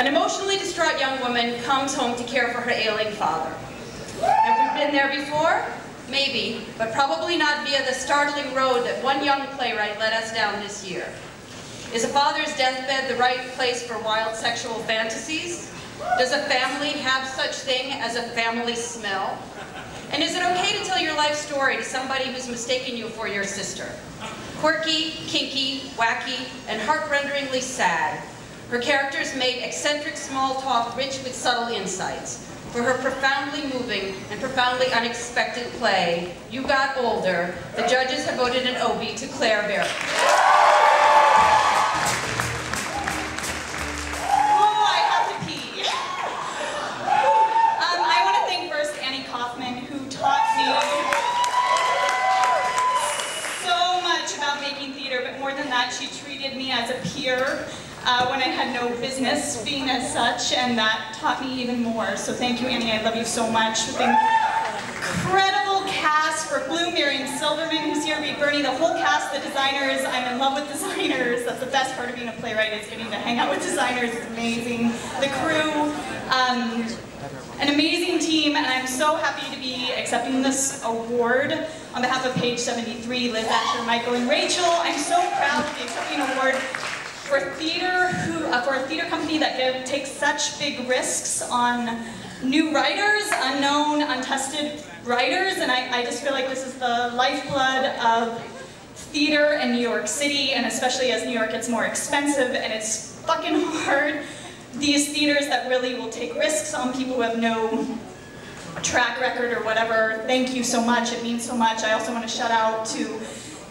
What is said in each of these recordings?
An emotionally distraught young woman comes home to care for her ailing father. Have we been there before? Maybe, but probably not via the startling road that one young playwright led us down this year. Is a father's deathbed the right place for wild sexual fantasies? Does a family have such thing as a family smell? And is it okay to tell your life story to somebody who's mistaken you for your sister? Quirky, kinky, wacky, and heart-renderingly sad, her characters made eccentric small talk rich with subtle insights. For her profoundly moving and profoundly unexpected play, You Got Older, the judges have voted an Obie to Clare Barron. Oh, I have to pee. Um, I want to thank first Annie Kauffman, who taught me so much about making theater, but more than that, she treated me as a peer uh, when I had no business being as such, and that taught me even more. So thank you, Annie. I love you so much. The incredible cast for Blue, Miriam Silverman, who's here, Reed Birney, the whole cast, the designers. I'm in love with designers. That's the best part of being a playwright is getting to hang out with designers. It's amazing. The crew. Um, an amazing team, and I'm so happy to be accepting this award on behalf of Page 73, Liz, Asher, Michael, and Rachel. I'm so proud to be accepting an award for theater who, uh, for a theater company that give, takes such big risks on new writers, unknown, untested writers, and I, I just feel like this is the lifeblood of theater in New York City, and especially as New York gets more expensive and it's fucking hard, these theaters that really will take risks on people who have no track record or whatever, thank you so much, it means so much. I also want to shout out to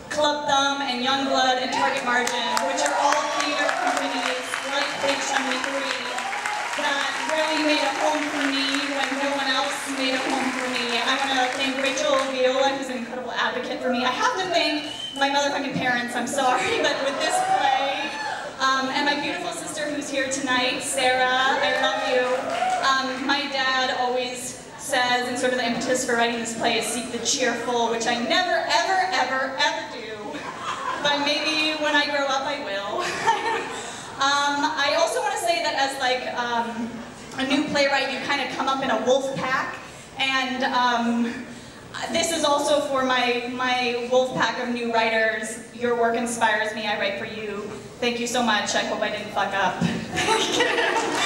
Clubbed Thumb and Youngblood and Target Margin, companies like Page 73 that really made a home for me when no one else made a home for me. I want to thank Rachel Viola, who's an incredible advocate for me. I have to thank my motherfucking parents, I'm sorry, but with this play, um, and my beautiful sister who's here tonight, Sarah, I love you. Um, my dad always says, and sort of the impetus for writing this play is seek the cheerful, which I never, ever, ever, ever do. But maybe when I grow up, I will. um, I also want to say that as like um, a new playwright, you kind of come up in a wolf pack, and um, this is also for my, my wolf pack of new writers. Your work inspires me, I write for you. Thank you so much, I hope I didn't fuck up.